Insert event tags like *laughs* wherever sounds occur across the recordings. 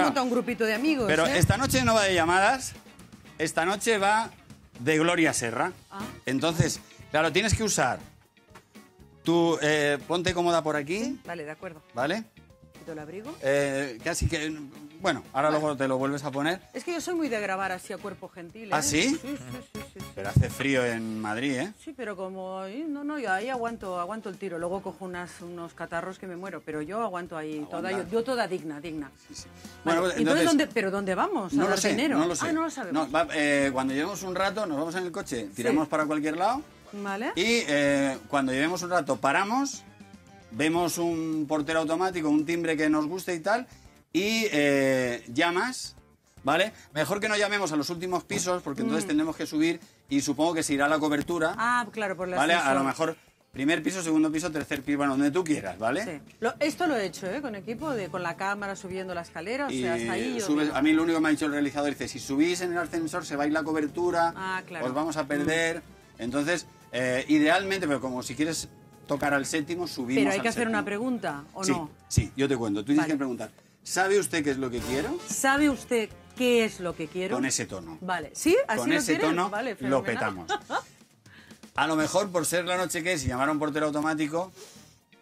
montado un grupito de amigos. Pero ¿eh? esta noche no va de llamadas, esta noche va de Gloria Serra. Ah. Entonces, claro, tienes que usar tu... eh, ponte cómoda por aquí, Vale, de acuerdo. ¿vale? El abrigo. Eh, casi que... Bueno, ahora luego te lo vuelves a poner. Es que yo soy muy de grabar así a cuerpo gentil. ¿eh? ¿Ah, sí? Sí, sí, sí, sí, sí. Pero hace frío en Madrid, ¿eh? Sí, pero como... No, no, yo ahí aguanto, aguanto el tiro. Luego cojo unas, unos catarros que me muero, pero yo aguanto ahí toda, yo, yo toda digna, digna. Sí, sí. Vale, Bueno, pues, entonces, ¿dónde, ¿pero dónde vamos? ¿A No lo sé, dinero? no lo sé. Ah, no lo sabemos. No, va- eh, cuando llevemos un rato, nos vamos en el coche, tiramos para cualquier lado ¿Vale? y eh, cuando llevemos un rato paramos, vemos un portero automático, un timbre que nos guste y tal, y eh, llamas, ¿vale? Mejor que no llamemos a los últimos pisos porque entonces tendremos que subir y supongo que se irá la cobertura, Mm. Ah, claro, por la ¿vale? A lo mejor primer piso, segundo piso, tercer piso, bueno, donde tú quieras, ¿vale? Sí. Lo- esto lo he hecho, ¿eh? Con equipo, de, con la cámara subiendo la escalera, o Y sea, hasta ahí yo... subes- a mí lo único que me ha dicho el realizador dice, si subís en el ascensor se va a ir la cobertura, Ah, claro. os vamos a perder. Entonces, eh, idealmente, pero como si quieres tocar al séptimo, subimos Pero hay al que hacer una pregunta, ¿o sí, no? Sí, yo te cuento. Tú tienes Vale. que preguntar, ¿sabe usted qué es lo que quiero? ¿Sabe usted qué es lo que quiero? Con ese tono. Vale, ¿sí? ¿Así Con lo ese quieres? tono Vale, lo petamos. *laughs* A lo mejor, por ser la noche que es y llamar a un portero automático,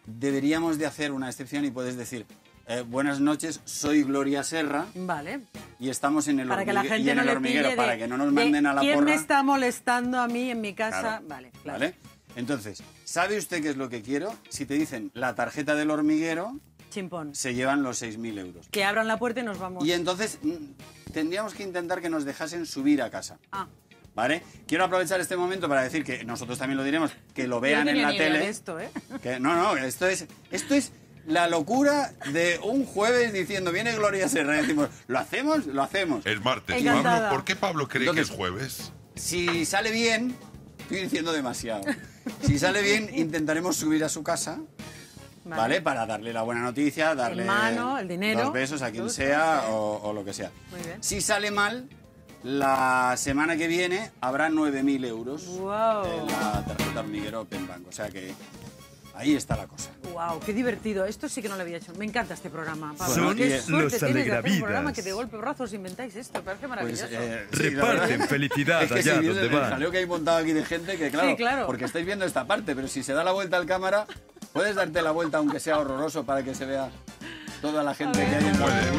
deberíamos de hacer una excepción y puedes decir, eh, buenas noches, soy Gloria Serra Vale. y estamos en el, Para que la hormigue- y gente en no el hormiguero, para que no nos de manden a la ¿Quién porra. me está molestando a mí en mi casa? Claro, Vale, claro. ¿Vale? Entonces, ¿sabe usted qué es lo que quiero? Si te dicen la tarjeta del hormiguero, Chimpón. se llevan los 6.000 euros. Que abran la puerta y nos vamos. Y entonces mm, tendríamos que intentar que nos dejasen subir a casa. Ah, ¿Vale? Quiero aprovechar este momento para decir que nosotros también lo diremos, que lo yo vean no en la ni tele. de esto, ¿eh? Que, no, no, esto es, esto es la locura de un jueves diciendo, viene Gloria Serra y decimos, ¿lo hacemos? Lo hacemos. Es martes. Pablo, ¿por qué Pablo cree Entonces- que es jueves? Si sale bien, estoy diciendo demasiado. Si sale bien, *laughs* intentaremos subir a su casa, Vale. ¿vale? Para darle la buena noticia, darle mano, el dinero. los besos a quien sea o, o lo que sea. Muy bien. Si sale mal, la semana que viene habrá 9.000 euros Wow. en la tarjeta hormiguero Open Bank. O sea que ahí está la cosa. Wow, qué divertido. Esto sí que no lo había hecho. Me encanta este programa. Pablo. Son qué los suerte tienes de hacer un programa que de golpe brazos inventáis esto. Parece Pues, maravilloso. eh, sí, la Reparten felicidad es que allá si donde el jaleo que hay montado aquí de gente que claro, Sí, claro. porque estáis viendo esta parte, pero si se da la vuelta al cámara, puedes darte la vuelta aunque sea horroroso para que se vea toda la gente que hay en Puede.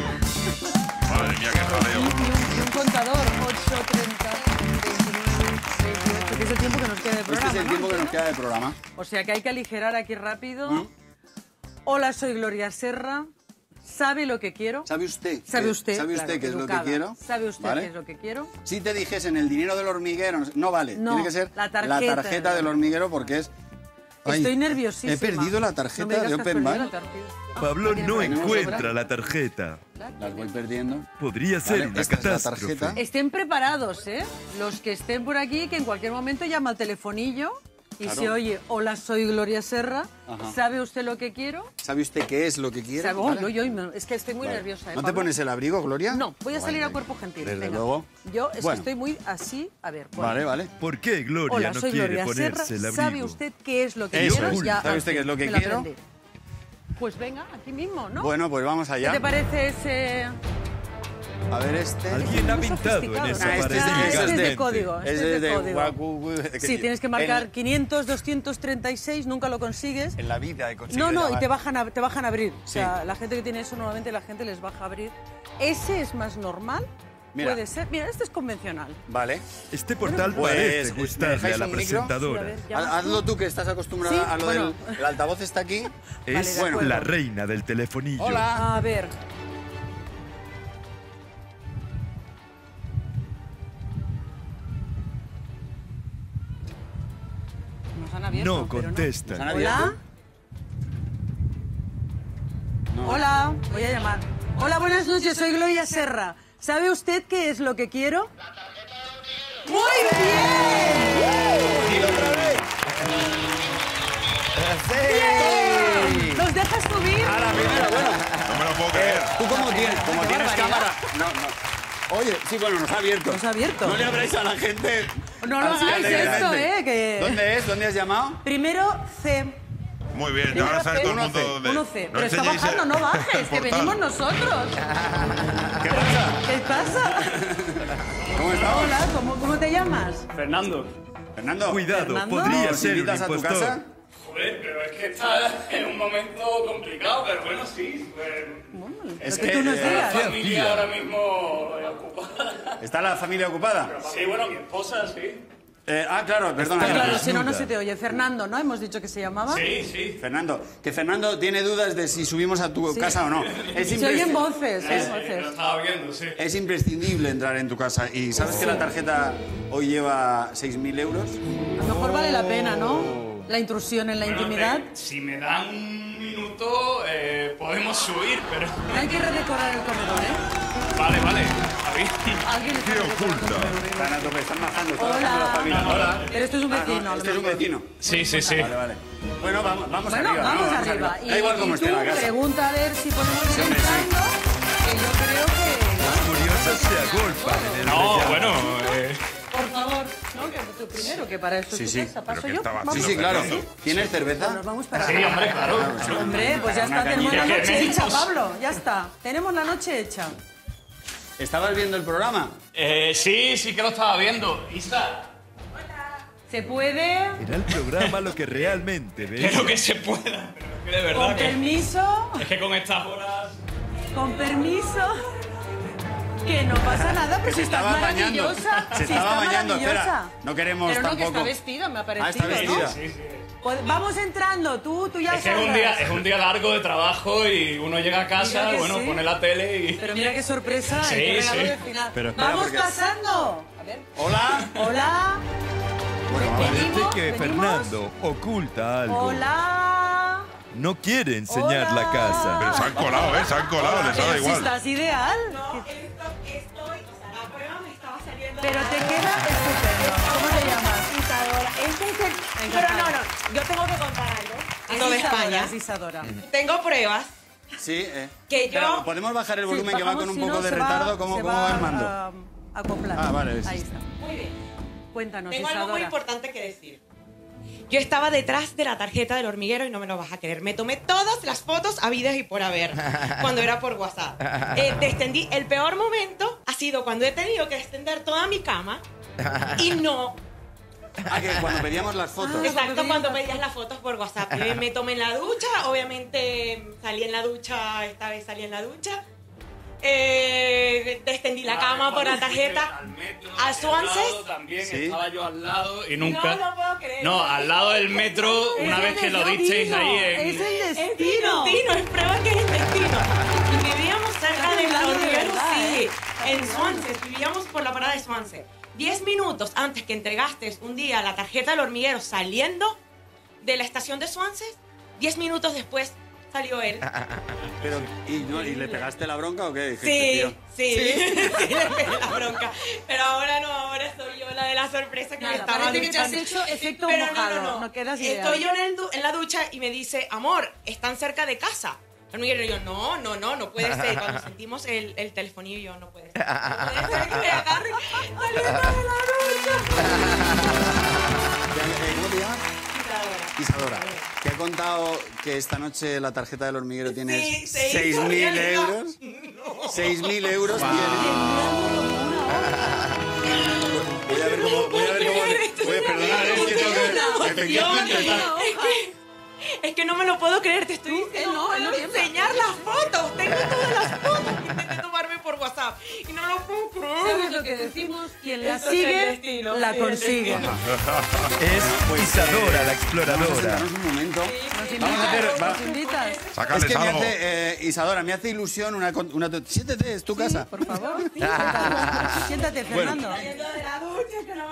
Madre mía, qué Y jaleo. un, y un contador, 8, 30, 29, 28, que es el tiempo que nos queda de Este programa. es el ¿no? tiempo que nos queda de programa. O sea que hay que aligerar aquí rápido. ¿Mm? Hola, soy Gloria Serra. ¿Sabe lo que quiero? ¿Sabe usted? ¿Sabe usted? ¿Sabe usted Claro, qué es lo que quiero? ¿Sabe usted ¿Vale? qué es lo que quiero? Si te dijesen el dinero del hormiguero, no- vale. No, Tiene que ser la tarjeta. tarjeta del hormiguero porque es... Ay, Estoy nerviosísima. He perdido la No tarjeta digas de Open Bank. Ah, Pablo no encuentra la tarjeta. Las voy perdiendo. Podría ser Vale, una esta es la catástrofe. tarjeta. Estén preparados, ¿eh? Los que estén por aquí, que en cualquier momento llama al telefonillo y Claro. se oye, hola, soy Gloria Serra. Ajá. ¿Sabe usted lo que quiero? ¿Sabe usted qué es lo que quiere? ¿Sabe? Oh, ¿Vale? yo- yo- me- es que estoy muy Vale. nerviosa. ¿eh, ¿No te pones el abrigo, Gloria? No, voy a salir a cuerpo gentil. Desde venga. luego. Yo es Bueno. que estoy muy así. A ver. Vale, vale. ¿Por qué Gloria Hola, no soy quiere Gloria Serra. el abrigo? ¿Sabe usted qué es lo que Eso quiero? es. Ya, ¿Sabe usted qué es lo que quiero? Pues venga, aquí mismo, ¿no? Bueno, pues vamos ¿Qué allá. te parece ese...? A ver este. Alguien ha pintado en esa ¿no? Ah, este pared es de- este es de código. Este es de código. guacu- Sí, tienes que marcar En, 500, 236, nunca lo consigues. en la vida he conseguido No, no, y te bajan a, te bajan a abrir. O Sí. sea, la gente que tiene eso, normalmente la gente les baja a abrir. Ese es más normal. Mira. Puede ser. Mira, este es convencional. Vale. Este portal Pues, parece ¿me gustarle a la micro? Sí, a presentadora. ver, Hazlo tú que estás acostumbrada Sí, a lo bueno. del el altavoz está aquí. Es Vale, de Bueno. la reina del telefonillo. Hola. A ver. Abierto. No contesta. ¿Nos han Hola. No. Hola, voy a llamar. Hola, buenas noches, soy Gloria Serra. ¿Sabe usted qué es lo que quiero? ¡Muy bien! Dilo otra vez. ¡Bien! ¿Nos dejas subir? A la primera, bueno. No me lo puedo creer. Tú como tienes, Qué tienes cámara. No, no. Oye, sí, bueno, nos ha abierto. Nos ha abierto. No le abráis a la gente. No lo hagáis alegremente. esto, ¿eh? Que- ¿Dónde es? ¿Dónde has llamado? Primero C. Muy bien, Primero ahora sabe C, todo el uno mundo C, dónde. Uno C. No Pero está enseñéis bajando, el- no bajes, que portal. venimos nosotros. *laughs* casa. *laughs* ¿Cómo estamos? Hola, ¿cómo, cómo te llamas? Fernando. Fernando. Cuidado, Fernando. podría ¿Nos ser un invitas a tu impostor. casa? Joder, pero es que está *laughs* en un momento complicado, pero bueno, sí. pues, Es que tú eh, digas. la familia ahora mismo eh, ocupada. *laughs* ¿Está la familia ocupada? Sí, bueno, mi esposa, sí. Eh, ah, claro, perdona. Está Claro, si no, no se te oye. Fernando, ¿no? Hemos dicho que se llamaba. Sí, sí. Fernando, que Fernando tiene dudas de si subimos a tu Sí. casa o no. *laughs* Es, Se oyen voces, oyen Lo voces. estaba viendo, sí. es imprescindible entrar en tu casa. ¿Y sabes que la tarjeta hoy lleva 6.000 euros? A lo mejor vale la pena, ¿no? La intrusión en la Bueno, intimidad. eh, si me dan un minuto, eh, podemos subir, pero... Hay que redecorar el comedor, ¿eh? Vale, vale. Alguien ¿Qué oculta? Están a tope, están bajando. Hola. bajando la familia. Hola. Pero esto es un Ah, no, vecino. a lo este es un vecino. Sí, sí, sí. Vale, vale. Bueno, vamos, vamos Bueno, arriba. vamos ¿no? arriba. Y, Da igual cómo esté la casa. pregunta a ver si podemos ir Sí, hombre, sí. entrando, que yo creo que... Las curiosas se agolpan No, bueno, eh, primero, que para esto Sí, es tu sí. casa. Pero ¿Paso que yo? Sí, sí, claro. ¿Tienes cerveza? Nos vamos para sí, hombre, claro. claro. Hombre, pues ya está, tenemos la noche hecha. Pablo. Ya está. Tenemos la noche hecha. ¿Estabas viendo el programa? Eh, sí, sí que lo estaba viendo. Isa, Se puede, Era el programa lo que realmente ves. lo que se pueda. Pero es que de con verdad que... permiso, Es que con estas horas... con permiso. Que no pasa nada, pero si estás estaba bañando. maravillosa. Se si estaba bañando, espera. maravillosa. No queremos Pero no, que está vestida, me ha Ah, parecido, está vestida. ¿no? Sí, sí. Pues vamos entrando, tú, tú ya Es que es un, día, es un día largo de trabajo y uno llega a casa, bueno, sí. pone la tele y... Pero mira qué sorpresa, Sí, sí. de final. Pero espera, ¡Vamos porque- pasando! A ver. Hola. Hola. Parece Venimos, que venimos. Fernando oculta algo. Hola. No quiere enseñar la Hola. casa. Pero se han colado, ¿eh? Se han colado, les Pero da si igual. estás ideal. Esto, estoy, o sea, la prueba me estaba saliendo. Pero te queda estupendo. ¿Cómo te llamas? Isadora. Este es el... Pero no, no, yo tengo que contar algo. Es Ando de Isadora, España. es Isadora. Tengo pruebas. Sí, eh. Que yo- Espera, ¿Podemos bajar el volumen Sí, que va bajamos, con un si poco no, de se va- retardo? ¿Cómo, cómo va el a- mando? a acoplar. Ah, vale. Ahí está. Muy bien. Cuéntanos, Tengo algo muy Isadora. importante que decir. Yo estaba detrás de la tarjeta del hormiguero y no me lo vas a creer. Me tomé todas las fotos habidas y por haber cuando era por WhatsApp. Eh, te extendí. El peor momento ha sido cuando he tenido que extender toda mi cama y no. Ah, que cuando pedíamos las fotos. Ah. Exacto, pedías cuando pedías las fotos por WhatsApp. *laughs* Eh, Me tomé en la ducha, obviamente salí en la ducha, esta vez salí en la ducha. Eh, extendí la cama por la tarjeta. Al metro, ¿A También Sí. estaba yo al lado y nunca... No lo puedo creer. No, al lado del metro, una vez que lo disteis ahí en... Es el Es destino. es prueba que es el destino. Y vivíamos cerca Estás de hablando de Hormiguero, verdad, sí. En Swansea, vivíamos por la parada de Swansea. Diez minutos antes que entregaste un día la tarjeta del hormiguero saliendo de la estación de Swansea, diez minutos después salió él. Pero, ¿y, no- ¿Y le pegaste la bronca o qué? Dijiste, Sí, tío? sí, *laughs* sí, le pegué la bronca. Pero ahora no, ahora soy yo la de la sorpresa que me Nada, estaba parece que te has duchando. hecho efecto Pero mojado. No quedas ideal. Estoy yo en, el du- en la ducha y me dice, amor, están cerca de casa. El hormiguero y yo, no, no, no, no puede ser. Cuando *laughs* sentimos el, el telefonillo, yo, no puede ser. *laughs* No puede ser que me agarre saliendo de la ducha. Isadora. Isadora. Te ha contado que esta noche la tarjeta del hormiguero tiene Sí, se 6.000 hizo realidad. euros. *laughs* 6.000 euros tiene. Voy a ver cómo. Voy a ver cómo. Voy a perdonar, es que tengo que. Efectivamente, está- Es que, es que no me lo puedo creer, te estoy diciendo, no, no ¿Sabes lo que decimos? Quien la Esto sigue, destino, la consigue. Es Isadora la Vamos a exploradora. un momento. Vamos a hacer. Es que me hace, eh, Isadora, me hace ilusión una, con- una... Siéntete, es tu casa. Por favor. *laughs* Siéntate, Siéntate, Fernando.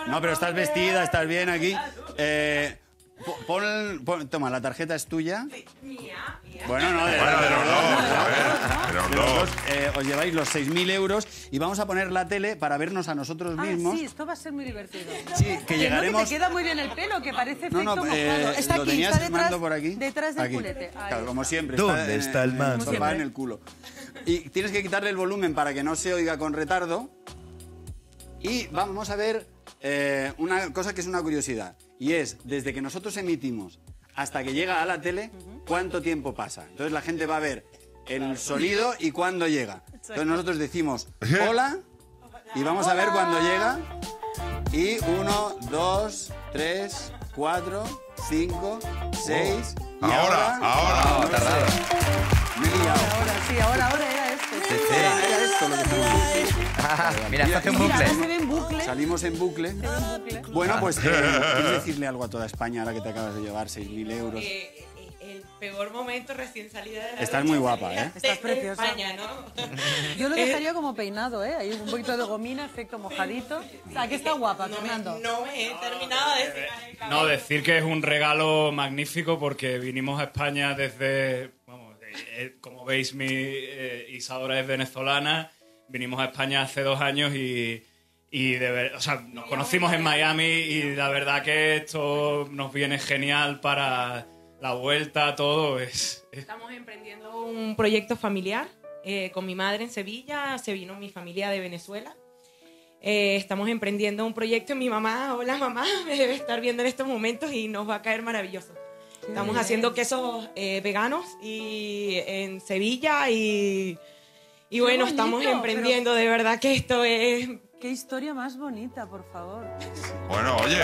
No pero estás vestida, estás bien aquí. *laughs* Eh, po- pon, pon- toma, la tarjeta es tuya. Mía. Bueno, no, de, Bueno, de los dos, a ver, de los dos. eh, os lleváis los 6.000 euros y vamos a poner la tele para vernos a nosotros Ah, mismos. sí, esto va a ser muy divertido. Sí, que Que no, que llegaremos... te queda muy bien el pelo, que parece efecto No, no, mojado. eh, está lo aquí, tenías está detrás, mando por aquí. Detrás del Aquí. culete. Ahí. Claro, como siempre. ¿Dónde en- está el sofá, Siempre. en el culo. Y tienes que quitarle el volumen para que no se oiga con retardo. Y vamos a ver eh, una cosa que es una curiosidad. Y es, desde que nosotros emitimos hasta que llega a la tele, ¿cuánto tiempo pasa? Entonces la gente va a ver el sonido y cuándo llega. Entonces nosotros decimos *laughs* hola y vamos a ver cuando llega. Y uno, dos, tres, cuatro, cinco, seis. Y Ahora, ahora. liado. Ahora sí, ahora, ahora era este. Era, era esto lo que estamos Ah, Mira, esto hace un se bucle. ve en bucle. Salimos en bucle. Se ve en bucle. Bueno, pues *laughs* eh, ¿quieres decirle algo a toda España ahora que te acabas de llevar 6.000 euros? Eh, eh, el peor momento recién salida de la Estás muy guapa, ¿eh? Estás preciosa. España, ¿no? *laughs* Yo lo dejaría como peinado, ¿eh? Ahí un poquito de gomina, efecto mojadito. O sea, que está guapa, No me, Fernando. no me he terminado de decir. No, decir que es un regalo magnífico porque vinimos a España desde, eh, eh, como veis, mi eh, Isadora es venezolana, vinimos a España hace dos años y, o sea, nos conocimos en Miami y la verdad que esto nos viene genial para la vuelta, todo es... es- Estamos emprendiendo un proyecto familiar con mi madre en Sevilla, se vino mi familia de Venezuela. Estamos emprendiendo un proyecto mi mamá, hola mamá, *laughs* me debe estar viendo en estos momentos y nos va a caer maravilloso. Estamos haciendo quesos eh, veganos y en Sevilla y, y bueno, bonito, estamos emprendiendo, de verdad que esto es... Qué historia más bonita, por favor. Bueno, oye,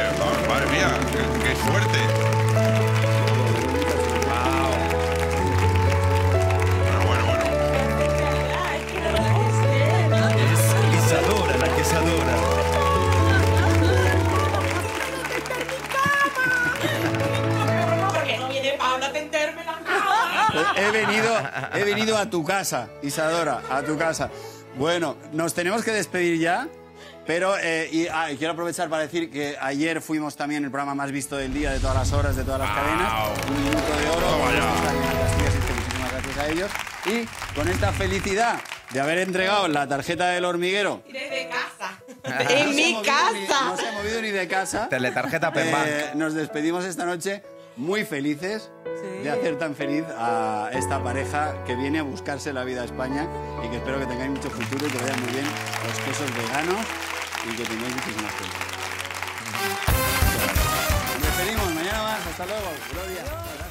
madre mía, qué, qué suerte. Bueno, bueno, bueno. Es Isadora la quesadora. Porque he venido, he venido a tu casa, Isadora, a tu casa. Bueno, nos tenemos que despedir ya, pero eh, y, ah, y quiero aprovechar para decir que ayer fuimos también el programa más visto del día, de todas las horas, de todas las Wow. cadenas. Un minuto de oro. Muchísimas gracias a ellos. Y con esta felicidad de haber entregado la tarjeta del hormiguero. Desde casa. *laughs* En mi ni- casa. no se ha movido ni de casa. Teletarjeta. Eh, nos despedimos esta noche muy felices De hacer tan feliz a esta pareja que viene a buscarse la vida a España y que espero que tengáis mucho futuro y que vayan muy bien los quesos veganos y que tengáis muchísimas cosas. Nos despedimos, mañana más, hasta luego, Gloria.